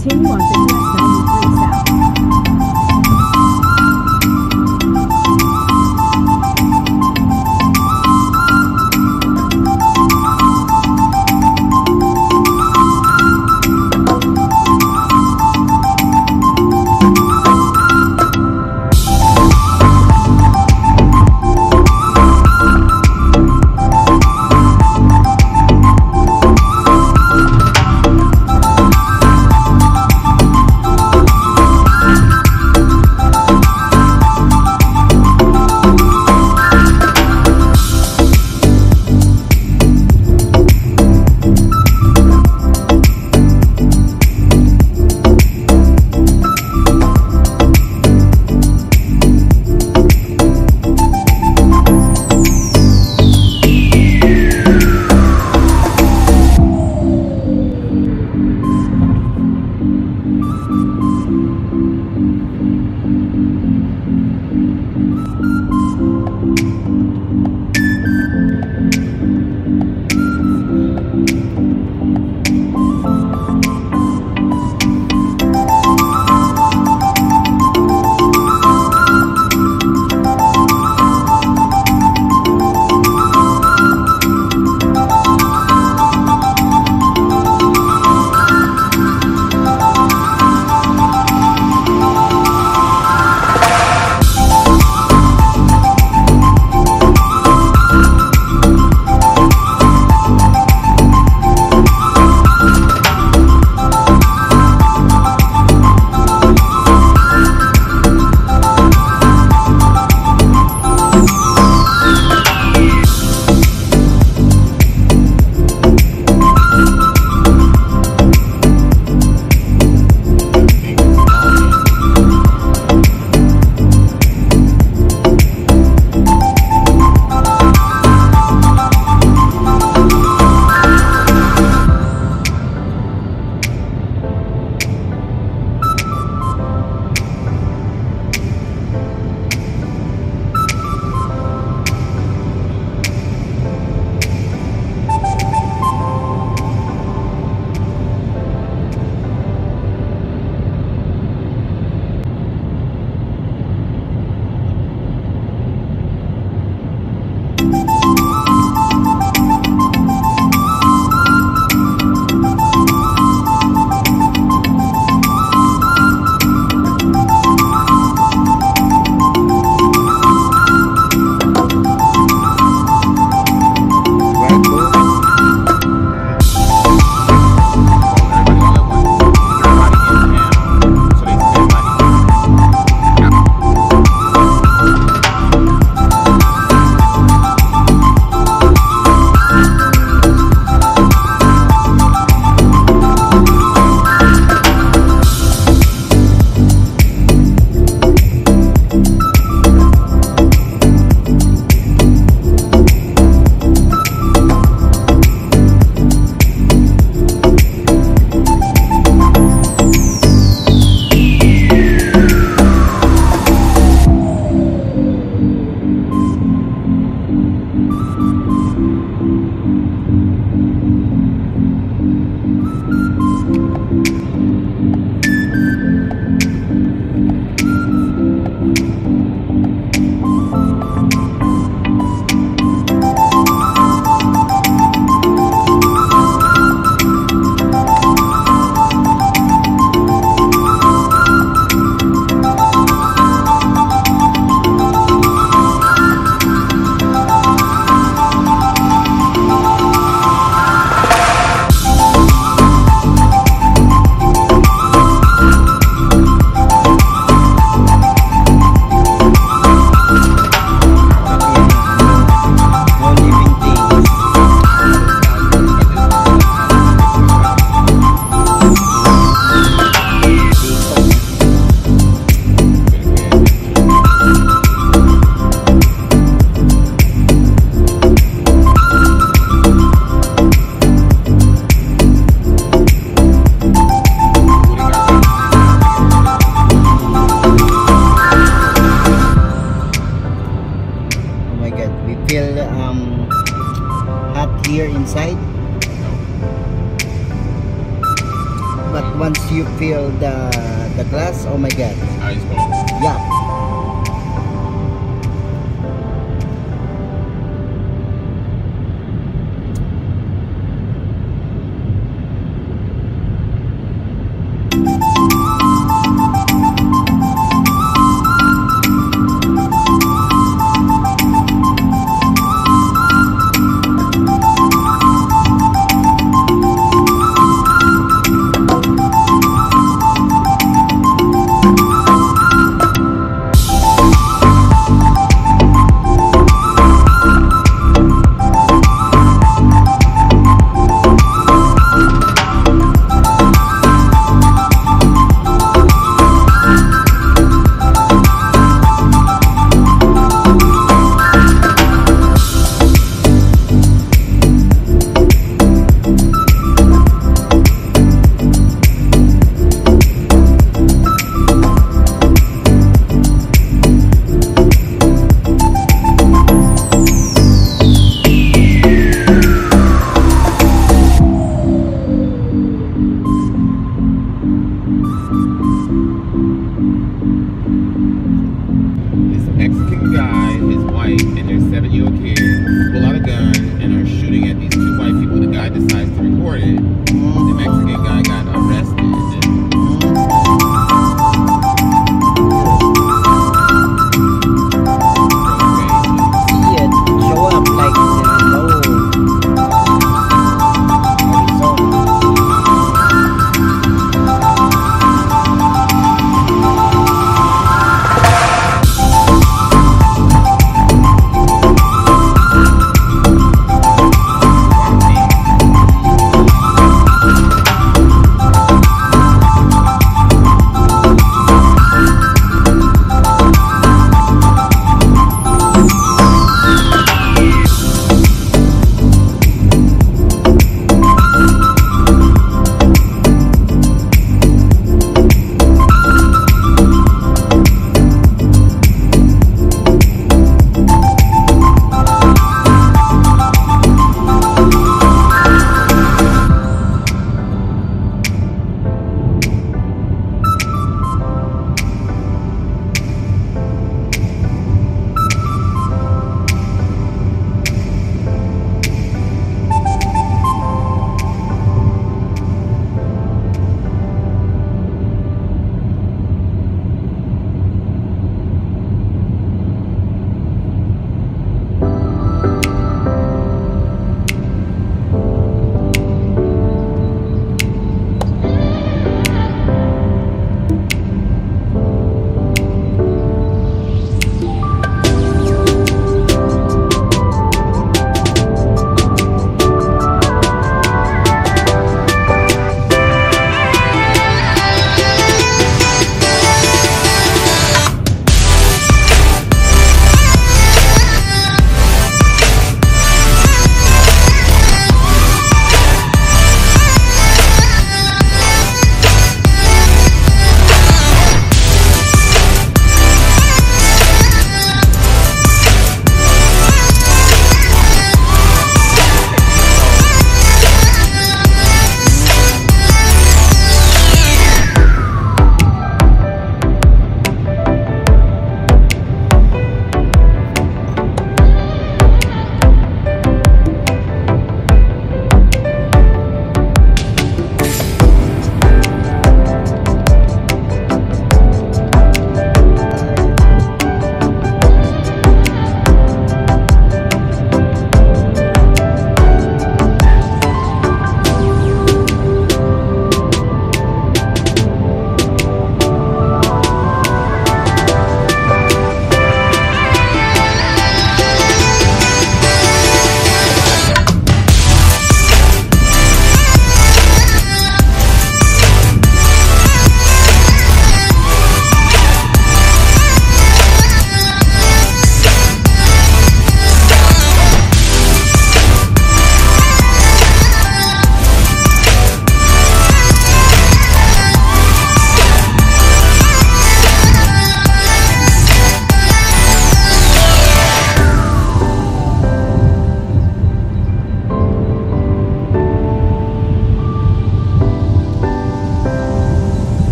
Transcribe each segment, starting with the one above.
Continue on to 93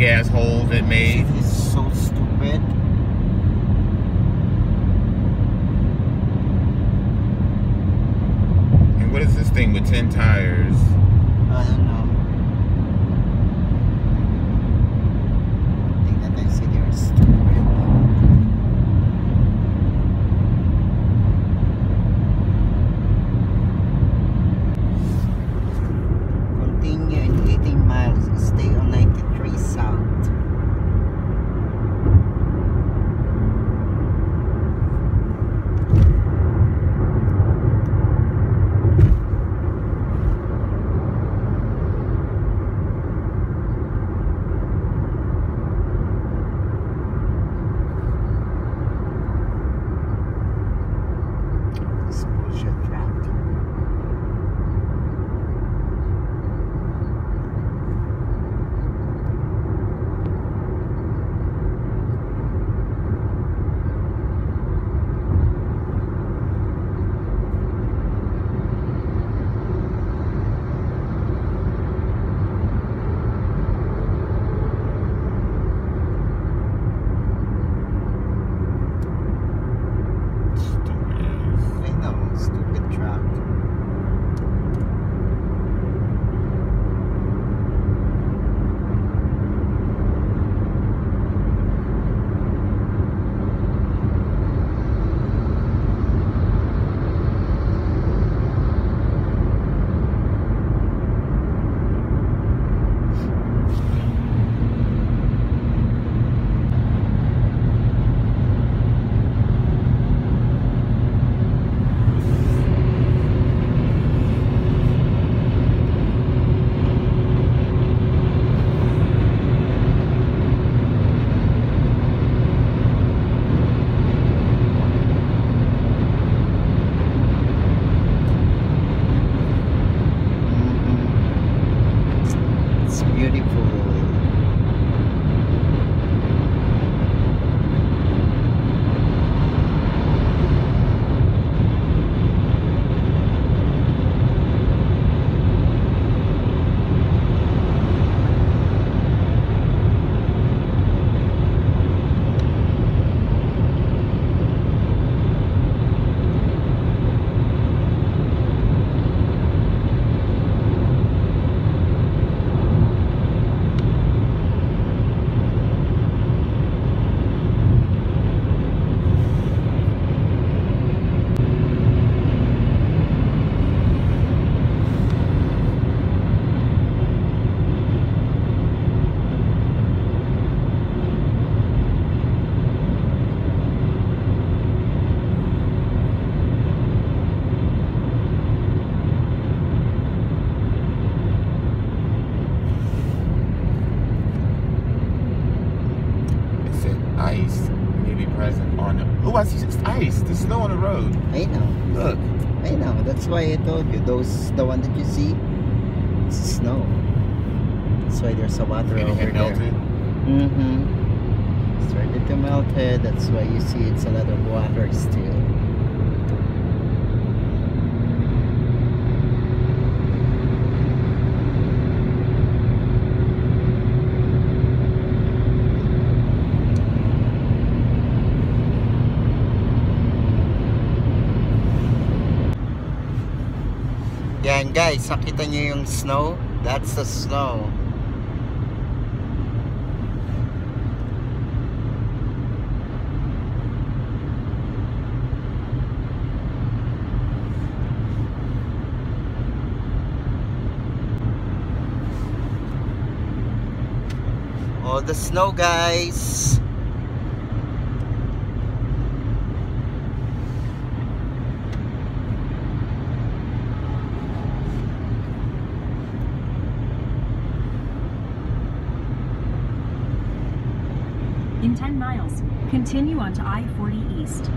big ass holes it made. Those, the one that you see, it's snow. That's why there's a water And over there. melted. Mm-hmm. Started to melt it. That's why you see it's a lot of water still. Snow? That's the snow. All the snow guys. In 10 miles, continue onto I-40 East.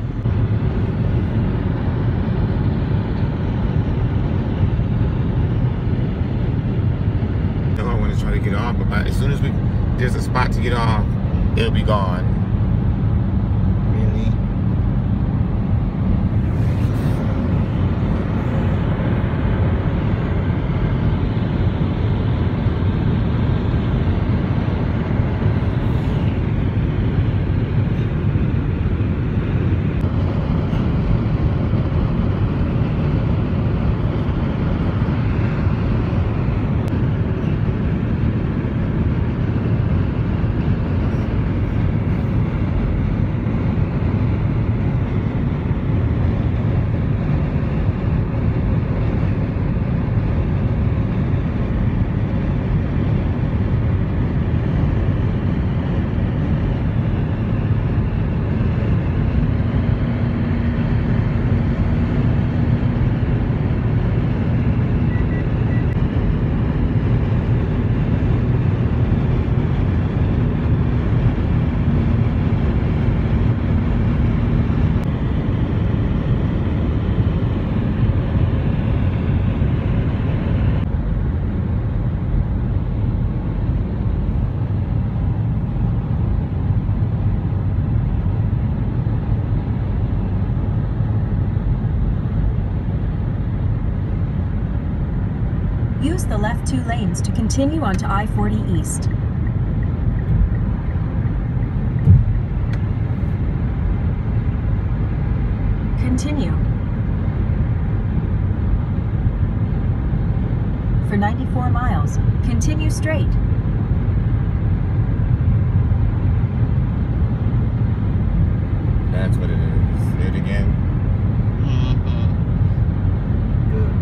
I want to try to get off, but as soon as we there's a spot to get off, it'll be gone. Two lanes to continue onto I 40 East. Continue. For 94 miles, continue straight. That's what it is. Say it again. Mm-hmm. Good.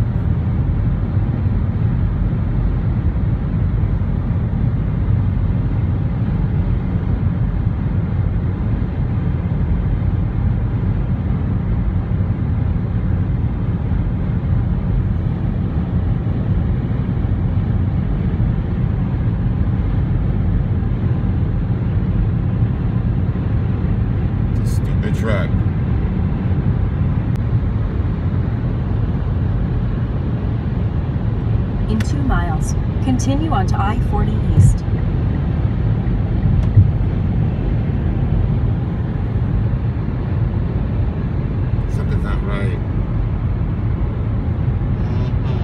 It's a stupid In two miles, continue onto I 40 East. Something's not right. Mm-hmm.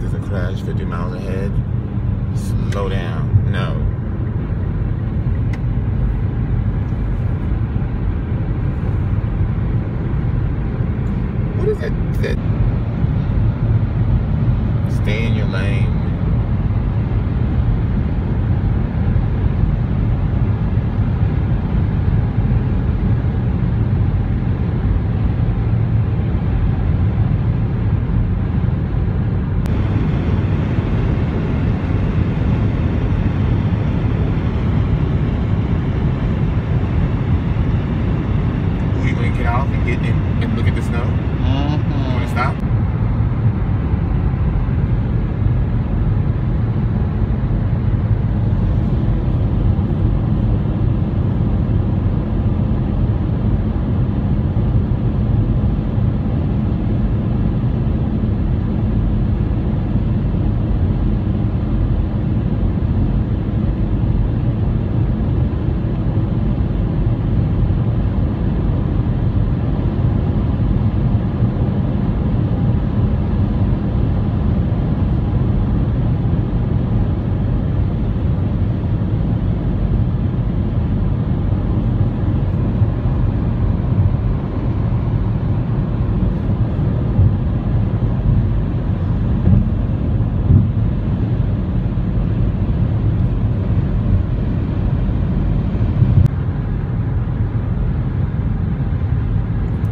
There's a crash 50 miles ahead. Slow down. No. What is that? that stay in your lane. Ooh, you gonna get off and get in and look at the snow? You wanna Mm-hmm. stop?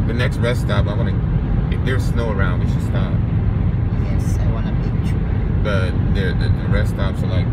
The next rest stop, I wanna. If there's snow around, we should stop. Yes, I want a picture. But the, the, the rest stops are like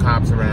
cops around,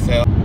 있어요.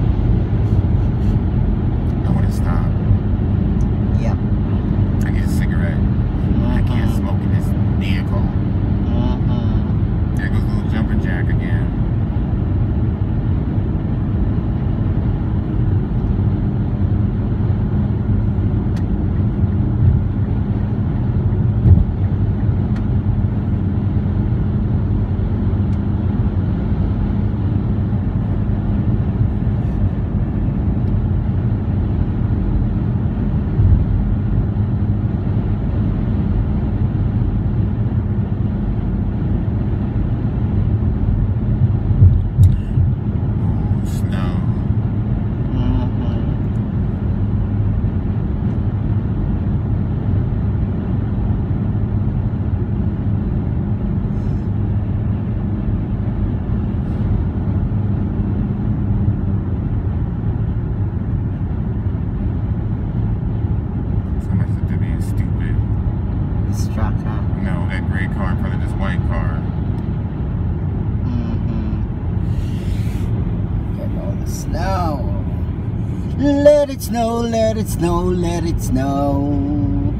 Snow, let it snow, let it snow.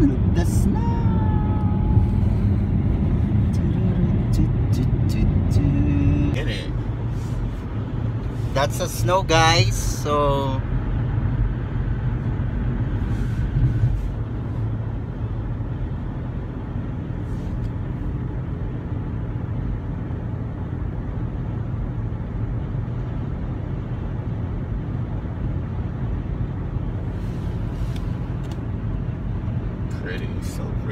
Look the snow. Get it. That's the snow, guys. So. Pretty,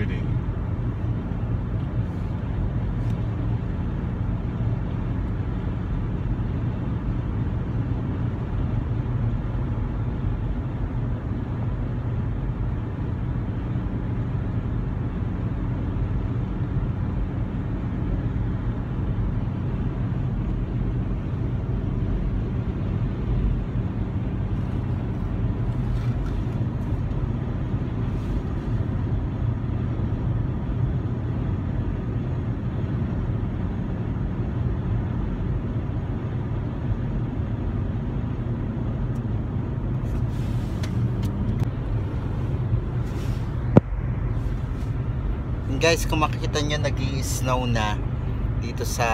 so guys, kung makikita nyo, nag snow na dito sa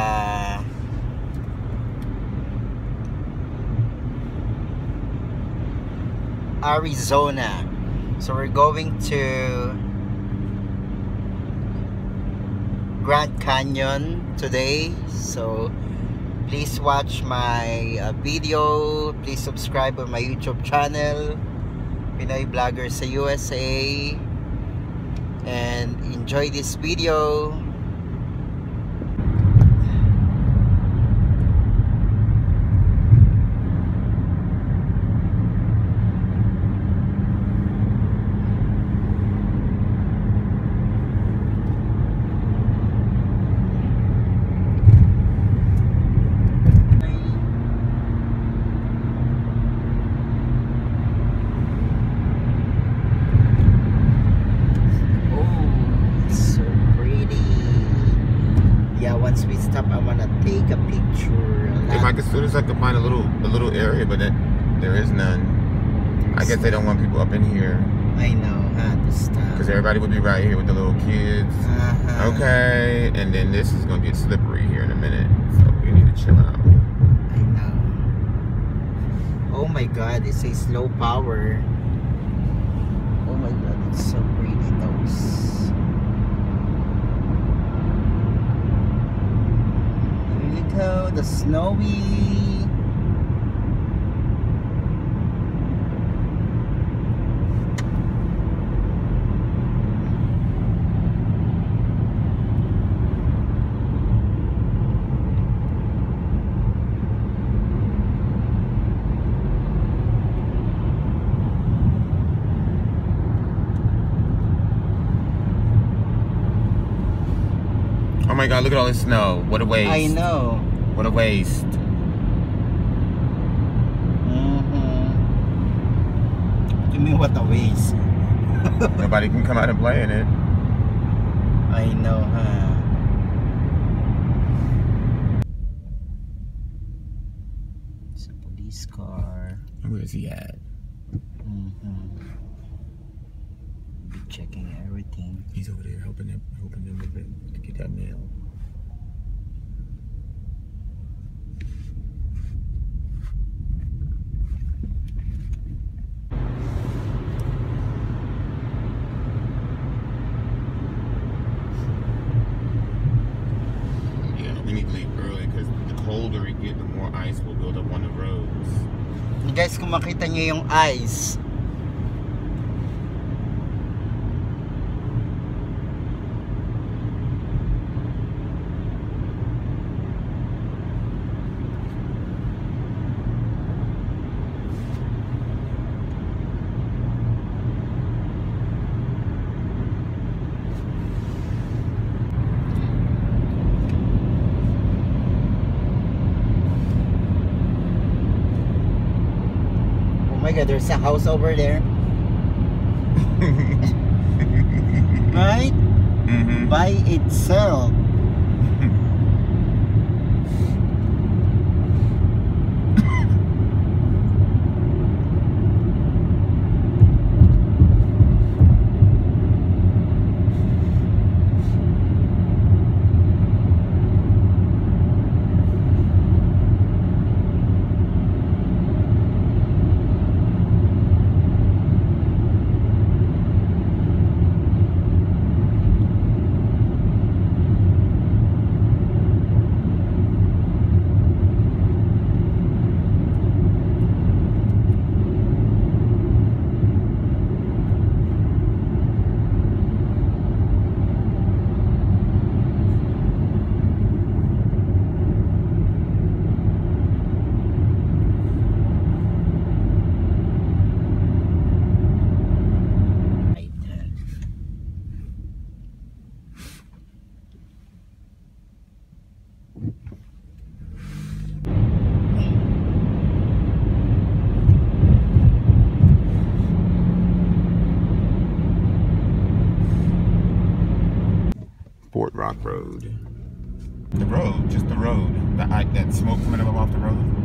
Arizona. So we're going to Grand Canyon today. So please watch my uh, video. Please subscribe on my YouTube channel. Pinoy Vlogger sa USA and enjoy this video Oh, it's so pretty. Yeah, once we stop, I wanna take a picture. A If lot- I could, as soon as I could find a little, a little area, but that, there is none. I guess they don't want people up in here I know how to stop. because everybody would be right here with the little kids. Uh-huh. Okay, and then this is gonna get slippery here in a minute, so we need to chill out. I know. Oh my god, it says slow power. Oh my god, it's so pretty those. Here we go, the snowy. Oh my god, look at all this snow. What a waste. I know. What a waste. Mm-hmm. You mean what a waste? Nobody can come out and play in it. I know, huh? It's a police car. Where is he at? Mm-hmm. He's over there helping them, helping them with it, to get that mail. Yeah, we need to leave early because the colder it gets, the more ice will build up on the roads. Guys, kung makita nyo yung ice, there's a house over there. Right? mm-hmm. By itself. Road. The road, just the road. The that smoke coming up off the road.